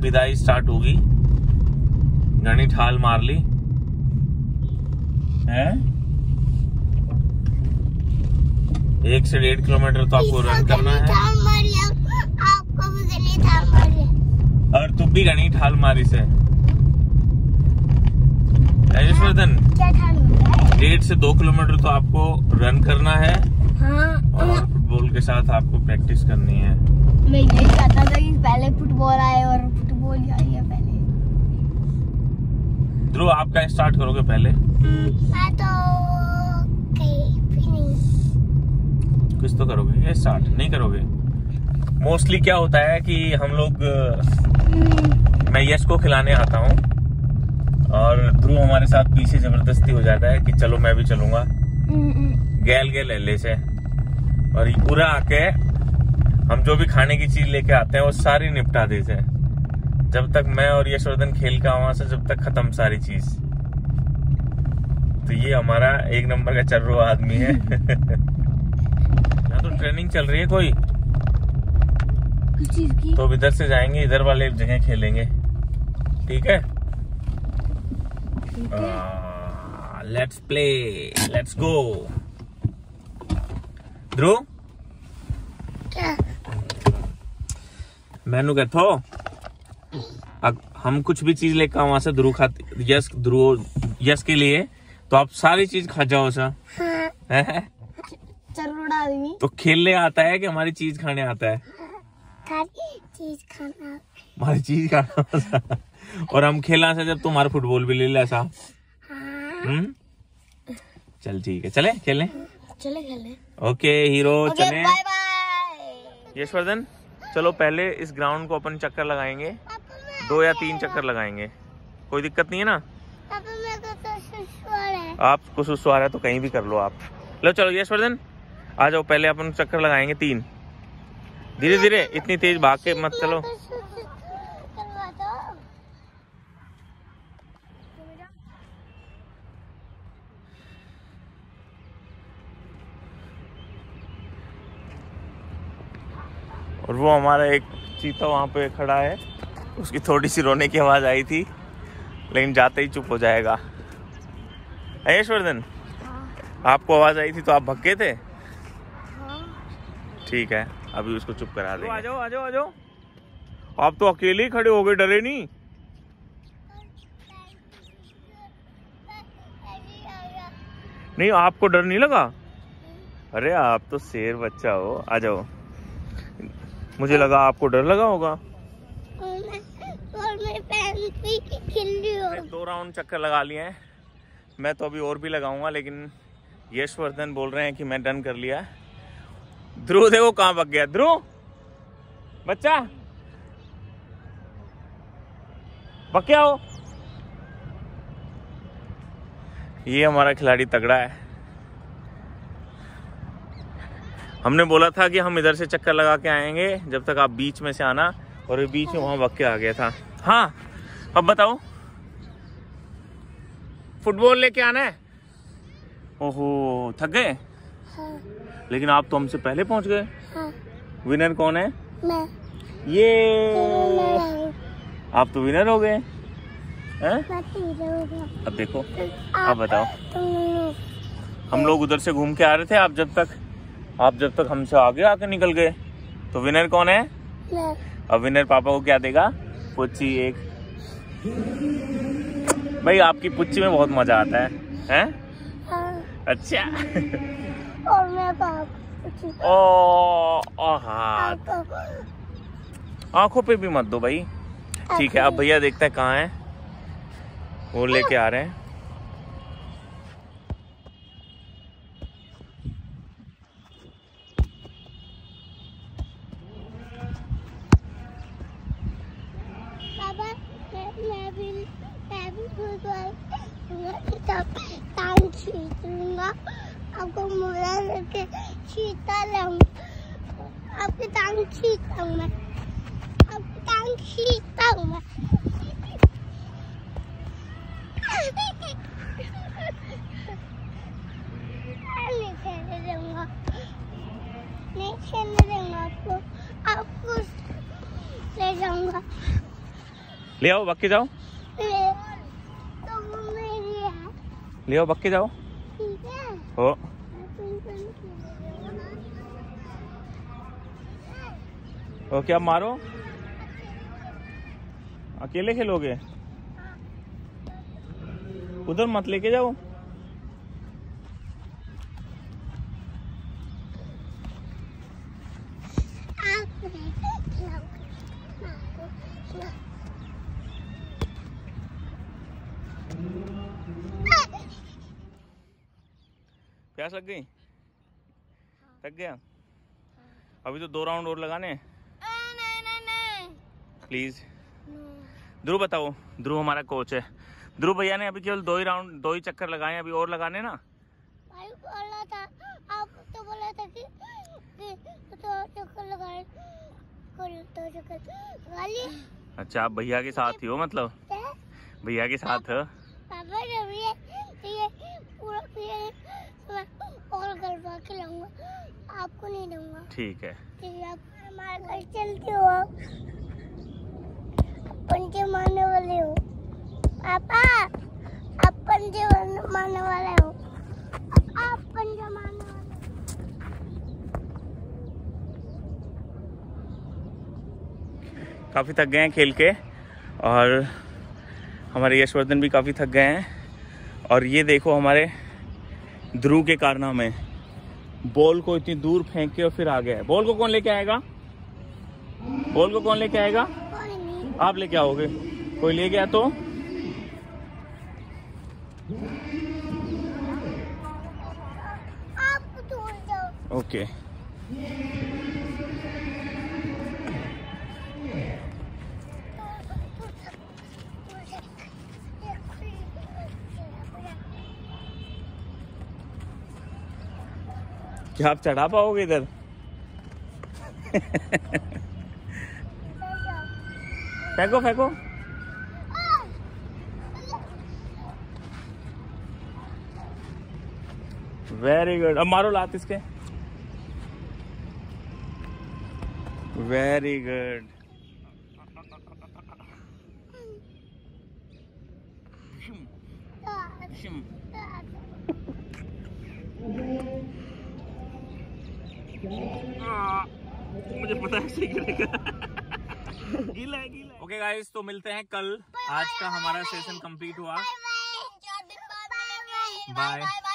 विदाई स्टार्ट होगी। गणी ठाल मार ली। है? एक से डेढ़ किलोमीटर तो आपको रन करना है। आपको भी मारी और तुम भी गणी ठाल मारी से। मारा है डेढ़ से दो किलोमीटर तो आपको रन करना है। हाँ और फुटबॉल के साथ आपको प्रैक्टिस करनी है। मैं यही चाहता था कि पहले फुटबॉल आए और फुटबॉल ही आई है पहले ध्रुव आप क्या स्टार्ट करोगे पहले? मैं तो कहीं भी नहीं। कुछ तो करोगे। या स्टार्ट नहीं करोगे। मोस्टली क्या होता है कि हम लोग मैं यश को खिलाने आता हूँ और ध्रुव हमारे साथ पीछे ज़बरदस्ती हो जाता है कि चलो मैं भी चलूँगा। गैल गैल एल्ले से और पूरा आके हम जो भी खाने की चीज़ लेके आते हैं वो सारी निपटा देते हैं। जब तक मैं और यशवर्धन खेल का वहाँ से जब तक खत्म सारी चीज़। तो ये हमारा एक नंबर का चर्रो आदमी है। यहाँ तो ट्रेनिंग चल रही है कोई? की? तो इधर से जाएँगे इधर वाले जगह खेलेंगे। ठीक है? Let's play let's go Dhruv? मैनू अग- हम कुछ भी चीज़ लेकर वहाँ से ध्रुव खाते यस ध्रुव यस के लिए तो आप सारी चीज़ खा जाओ सर हाँ। आदमी तो खेलने आता है कि हमारी चीज़ खाने आता है? चीज़ खाना। हमारी चीज़ खाना और हम खेलना से जब तुम्हारा फुटबॉल भी ले ले ऐसा। हाँ। हम्म? चल ठीक है चले खेलने चले खेले। ओके हीरो ओके चले। यशवर्धन चलो पहले इस ग्राउंड को अपन चक्कर लगाएँगे। दो या तीन चक्कर लगाएँगे। कोई दिक्कत नहीं है ना? पापा मेरे को तो है। आपको सुसु आ रहा है तो कहीं भी कर लो आप। लो चलो यशवर्धन आ जाओ पहले अपन चक्कर लगाएँगे तीन। धीरे धीरे इतनी तेज भाग के मत चलो। और वो हमारा एक चीता वहाँ पे खड़ा है। उसकी थोड़ी सी रोने की आवाज़ आई थी लेकिन जाते ही चुप हो जाएगा। यशवर्धन? हाँ। आपको आवाज़ आई थी तो आप भग गए थे? हाँ। ठीक है अभी उसको चुप करा देंगे। आ जाओ आ जाओ आ जाओ। आप तो अकेले ही खड़े हो गए डरे नहीं? नहीं आपको डर नहीं लगा? अरे आप तो शेर बच्चा हो आ जाओ। मुझे लगा आपको डर लगा होगा और मैं और मैं पैन भी दो राउंड चक्कर लगा लिए हैं। मैं तो अभी और भी लगाऊँगा, लेकिन यशवर्धन बोल रहे हैं कि मैं डन कर लिया ध्रुव, देखो कहाँ भग गया। ध्रुव! बच्चा! भग क्या हो ये हमारा खिलाड़ी तगड़ा है। हमने बोला था कि हम इधर से चक्कर लगा के आएँगे, जब तक आप बीच में से आना, और बीच में वहाँ भग के आ गया था। हाँ! अब बताओ। फुटबॉल लेके आना है? ओहो थक गए? हाँ। लेकिन आप तो हमसे पहले पहुँच गए। हाँ। विनर कौन है? मैं। ये। आप तो विनर हो गए। हैं? हो गया। अब देखो अब बताओ। हम लोग उधर से घूम के आ रहे थे आप जब तक। आप जब तक हमसे आगे आके निकल गए। तो विनर कौन है? मैं। अब विनर पापा को क्या देगा? पुच्ची एक। भाई आपकी पुच्ची में बहुत मज़ा आता है हैं? हाँ। अच्छा। और मैं ओ ओ हाथ आँखों पे भी मत दो भाई। ठीक है अब भैया देखते हैं कहाँ है। वो लेके आ रहे हैं पापा मैं मैं भी मैं भी फुटबॉल टांग खींच लूँगा आपको मोड़ा लेके खींचता रहूँगा आपकी टांग खींचता हूँ मैं आपकी टांग खींचता हूँ मैं नहीं खेलने दूँगा नहीं खेलने दूँगा आपको आपको ले आओ बक्के जाओ। ले आओ बक्के जाओ। हो। ओके अब मारो? अकेले खेलोगे? उधर मत लेके जाओ। प्यास लग गई? थक गया? अभी तो दो राउंड और लगाने हैं। प्लीज़ ध्रुव बताओ ध्रुव हमारा कोच है। ध्रुव भैया ने अभी केवल दो ही राउंड दो ही चक्कर लगाए अभी और लगाने ना? भाई बोला था आप तो बोला था कि कि तो चक्कर लगाए तो चक्कर लगा लिए। अच्छा आप भैया के साथ ही हो मतलब? भैया के साथ? पापा ये पूरा ये मैं और गलबा के लाऊँगा। आपको नहीं दूँगा। ठीक है। ठीक है हमारे घर चलते हो आप। पंचे मारने वाले हो। पापा आप पंचे मारने वाले हो। आप पंचे मारने वाले काफ़ी थक गए हैं खेल के और हमारे यशवर्धन भी काफ़ी थक गए हैं। और ये देखो हमारे ध्रुव के कारनामे। बॉल को इतनी दूर फेंक के और फिर आ गया बॉल को कौन लेके आएगा? बॉल को कौन लेके आएगा? आप लेके आओगे। कोई ले गया तो? ओके। दूर जाओ ओके क्या आप चढ़ा पाओगे इधर? फेंको फेंको। वेरी गुड अब मारो लात इसके। वेरी गुड मुझे पता है सही गीला है गीला ओके गाइस तो मिलते हैं कल। आज का हमारा सेशन कंप्लीट हुआ। Bye bye bye